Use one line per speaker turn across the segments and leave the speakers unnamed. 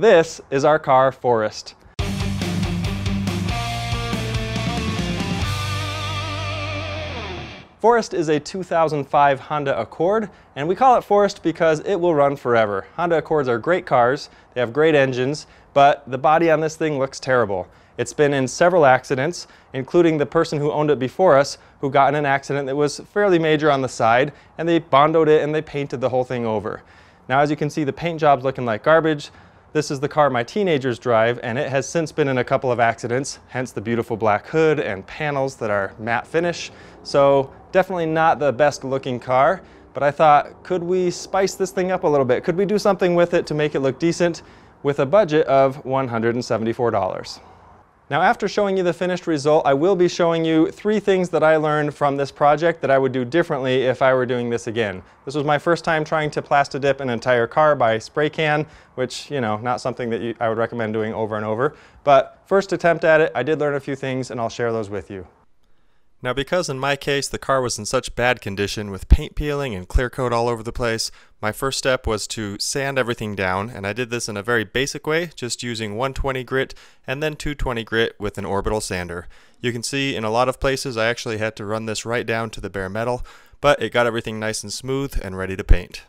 This is our car, Forest. Forest is a 2005 Honda Accord, and we call it Forest because it will run forever. Honda Accords are great cars, they have great engines, but the body on this thing looks terrible. It's been in several accidents, including the person who owned it before us, who got in an accident that was fairly major on the side, and they bondoed it and they painted the whole thing over. Now as you can see, the paint job's looking like garbage. This is the car my teenagers drive, and it has since been in a couple of accidents, hence the beautiful black hood and panels that are matte finish. So definitely not the best looking car, but I thought, could we spice this thing up a little bit? Could we do something with it to make it look decent with a budget of $174? Now after showing you the finished result, I will be showing you three things that I learned from this project that I would do differently if I were doing this again. This was my first time trying to Plastidip an entire car by spray can, which, you know, not something that you, I would recommend doing over and over. But first attempt at it, I did learn a few things and I'll share those with you. Now because in my case the car was in such bad condition with paint peeling and clear coat all over the place, my first step was to sand everything down and I did this in a very basic way, just using 120 grit and then 220 grit with an orbital sander. You can see in a lot of places I actually had to run this right down to the bare metal, but it got everything nice and smooth and ready to paint.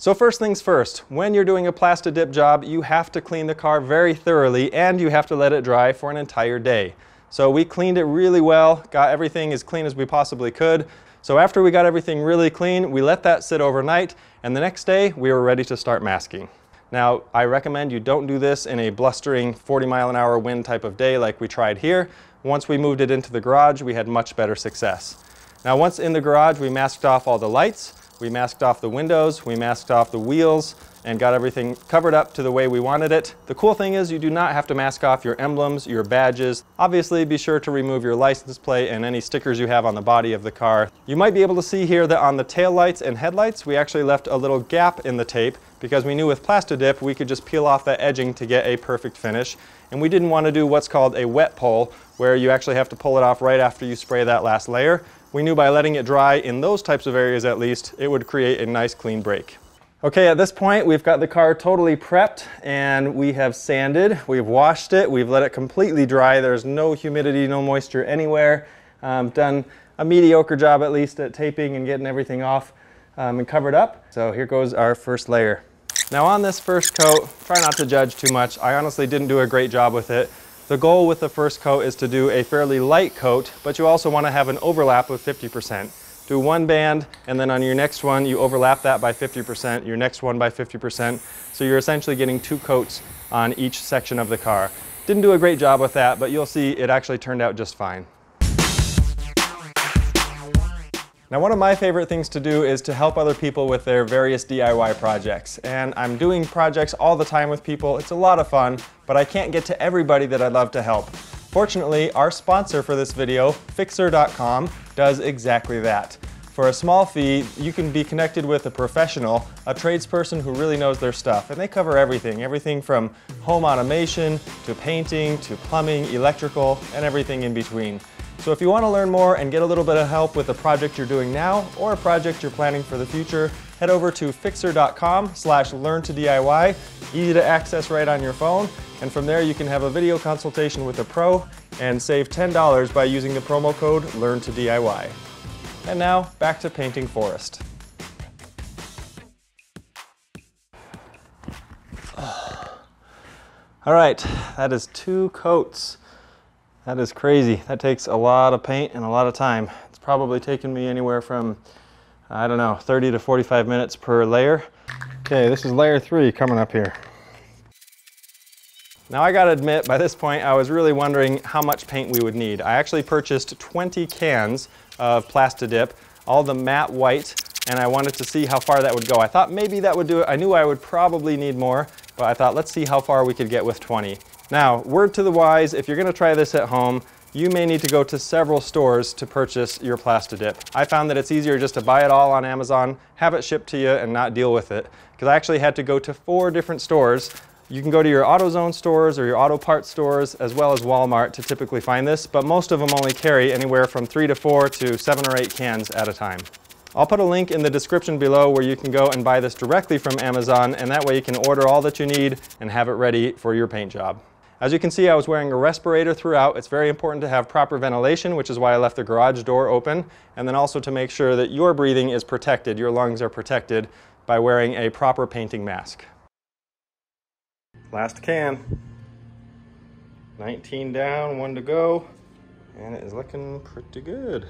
So first things first, when you're doing a Plastidip job, you have to clean the car very thoroughly and you have to let it dry for an entire day. So we cleaned it really well, got everything as clean as we possibly could. So after we got everything really clean, we let that sit overnight and the next day we were ready to start masking. Now, I recommend you don't do this in a blustering 40 mile an hour wind type of day like we tried here. Once we moved it into the garage, we had much better success. Now, once in the garage, we masked off all the lights, we masked off the windows, we masked off the wheels, and got everything covered up to the way we wanted it. The cool thing is you do not have to mask off your emblems, your badges. Obviously, be sure to remove your license plate and any stickers you have on the body of the car. You might be able to see here that on the tail lights and headlights, we actually left a little gap in the tape because we knew with Plastidip we could just peel off that edging to get a perfect finish. And we didn't want to do what's called a wet pull, where you actually have to pull it off right after you spray that last layer we knew by letting it dry in those types of areas at least, it would create a nice clean break. Okay, at this point, we've got the car totally prepped and we have sanded, we've washed it, we've let it completely dry. There's no humidity, no moisture anywhere. Um, done a mediocre job at least at taping and getting everything off um, and covered up. So here goes our first layer. Now on this first coat, try not to judge too much. I honestly didn't do a great job with it. The goal with the first coat is to do a fairly light coat, but you also want to have an overlap of 50%. Do one band, and then on your next one, you overlap that by 50%, your next one by 50%. So you're essentially getting two coats on each section of the car. Didn't do a great job with that, but you'll see it actually turned out just fine. Now one of my favorite things to do is to help other people with their various DIY projects. And I'm doing projects all the time with people. It's a lot of fun, but I can't get to everybody that I'd love to help. Fortunately, our sponsor for this video, Fixer.com, does exactly that. For a small fee, you can be connected with a professional, a tradesperson who really knows their stuff, and they cover everything. Everything from home automation, to painting, to plumbing, electrical, and everything in between. So if you want to learn more and get a little bit of help with a project you're doing now or a project you're planning for the future, head over to fixer.com slash learn to DIY. Easy to access right on your phone. And from there you can have a video consultation with a pro and save $10 by using the promo code learn to DIY. And now back to painting forest. All right, that is two coats. That is crazy. That takes a lot of paint and a lot of time. It's probably taken me anywhere from, I don't know, 30 to 45 minutes per layer. Okay, this is layer three coming up here. Now I gotta admit, by this point, I was really wondering how much paint we would need. I actually purchased 20 cans of Plastidip, all the matte white, and I wanted to see how far that would go. I thought maybe that would do it. I knew I would probably need more, but I thought let's see how far we could get with 20. Now, word to the wise, if you're gonna try this at home, you may need to go to several stores to purchase your Plastidip. I found that it's easier just to buy it all on Amazon, have it shipped to you, and not deal with it. Because I actually had to go to four different stores. You can go to your AutoZone stores or your auto parts stores, as well as Walmart to typically find this, but most of them only carry anywhere from three to four to seven or eight cans at a time. I'll put a link in the description below where you can go and buy this directly from Amazon and that way you can order all that you need and have it ready for your paint job. As you can see, I was wearing a respirator throughout. It's very important to have proper ventilation, which is why I left the garage door open, and then also to make sure that your breathing is protected, your lungs are protected by wearing a proper painting mask. Last can. 19 down, one to go, and it is looking pretty good.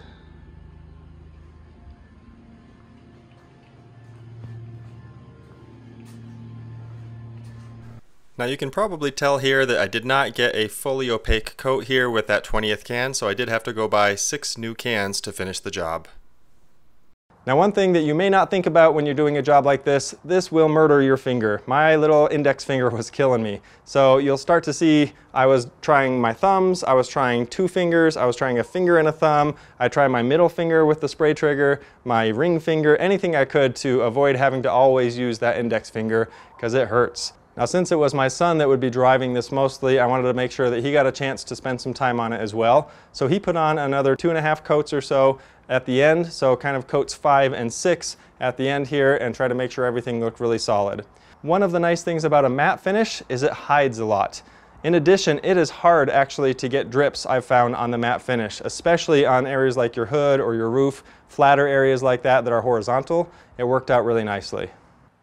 Now you can probably tell here that I did not get a fully opaque coat here with that 20th can, so I did have to go buy six new cans to finish the job. Now one thing that you may not think about when you're doing a job like this, this will murder your finger. My little index finger was killing me. So you'll start to see I was trying my thumbs, I was trying two fingers, I was trying a finger and a thumb, I tried my middle finger with the spray trigger, my ring finger, anything I could to avoid having to always use that index finger because it hurts. Now since it was my son that would be driving this mostly, I wanted to make sure that he got a chance to spend some time on it as well. So he put on another two and a half coats or so at the end, so kind of coats five and six at the end here and try to make sure everything looked really solid. One of the nice things about a matte finish is it hides a lot. In addition, it is hard actually to get drips I've found on the matte finish, especially on areas like your hood or your roof, flatter areas like that that are horizontal. It worked out really nicely.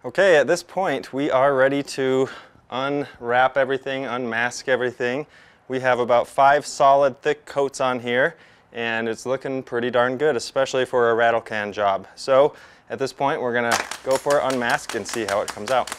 Okay, at this point we are ready to unwrap everything, unmask everything. We have about five solid thick coats on here and it's looking pretty darn good, especially for a rattle can job. So at this point we're gonna go for unmask and see how it comes out.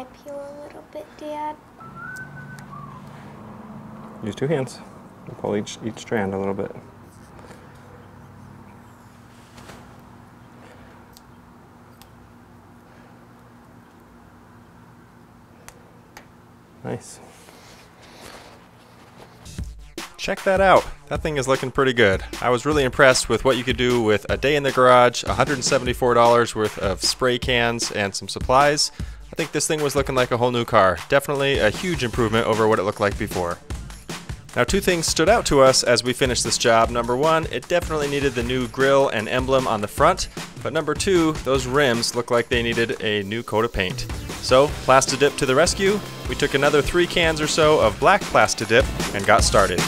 I peel a little bit, Dad?
Use two hands. And Pull each, each strand a little bit. Nice. Check that out. That thing is looking pretty good. I was really impressed with what you could do with a day in the garage, $174 worth of spray cans and some supplies. I think this thing was looking like a whole new car. Definitely a huge improvement over what it looked like before. Now two things stood out to us as we finished this job. Number one, it definitely needed the new grill and emblem on the front, but number two, those rims look like they needed a new coat of paint. So, Plastidip to the rescue, we took another three cans or so of black Plastidip and got started.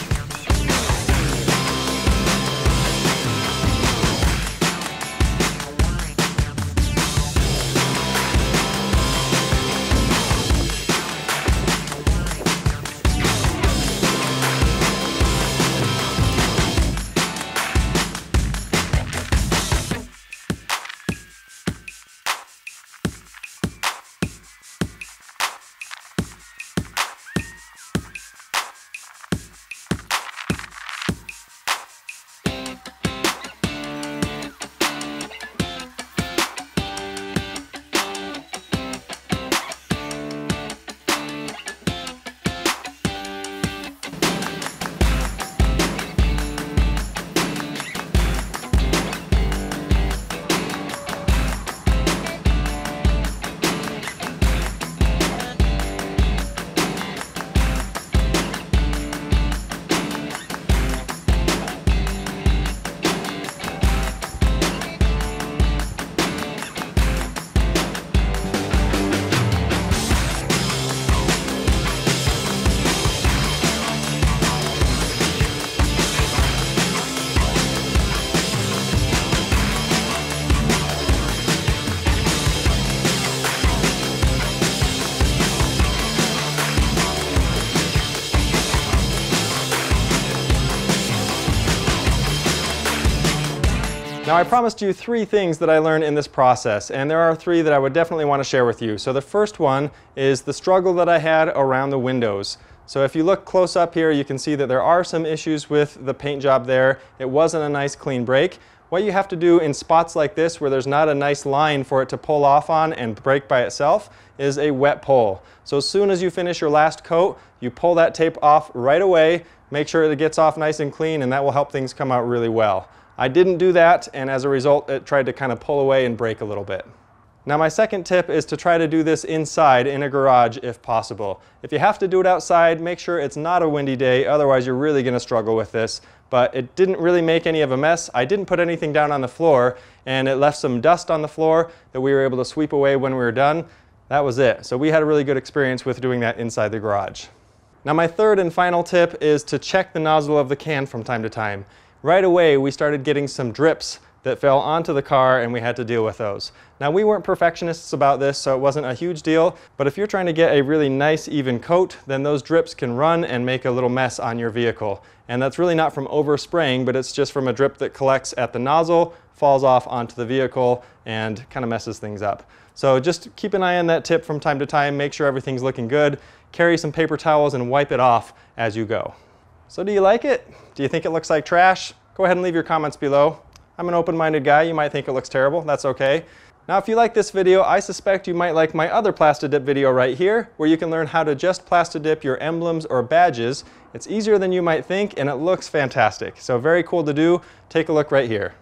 Now I promised you three things that I learned in this process, and there are three that I would definitely want to share with you. So the first one is the struggle that I had around the windows. So if you look close up here, you can see that there are some issues with the paint job there. It wasn't a nice clean break. What you have to do in spots like this where there's not a nice line for it to pull off on and break by itself is a wet pull. So as soon as you finish your last coat, you pull that tape off right away, make sure it gets off nice and clean and that will help things come out really well. I didn't do that and as a result it tried to kind of pull away and break a little bit. Now my second tip is to try to do this inside in a garage if possible. If you have to do it outside, make sure it's not a windy day, otherwise you're really going to struggle with this. But it didn't really make any of a mess. I didn't put anything down on the floor and it left some dust on the floor that we were able to sweep away when we were done. That was it. So we had a really good experience with doing that inside the garage. Now my third and final tip is to check the nozzle of the can from time to time. Right away we started getting some drips that fell onto the car and we had to deal with those. Now we weren't perfectionists about this so it wasn't a huge deal but if you're trying to get a really nice even coat then those drips can run and make a little mess on your vehicle and that's really not from overspraying but it's just from a drip that collects at the nozzle falls off onto the vehicle and kind of messes things up. So just keep an eye on that tip from time to time, make sure everything's looking good, carry some paper towels and wipe it off as you go. So do you like it? Do you think it looks like trash? Go ahead and leave your comments below. I'm an open-minded guy. You might think it looks terrible. That's okay. Now, if you like this video, I suspect you might like my other Plastidip video right here, where you can learn how to just Plastidip your emblems or badges. It's easier than you might think, and it looks fantastic. So very cool to do. Take a look right here.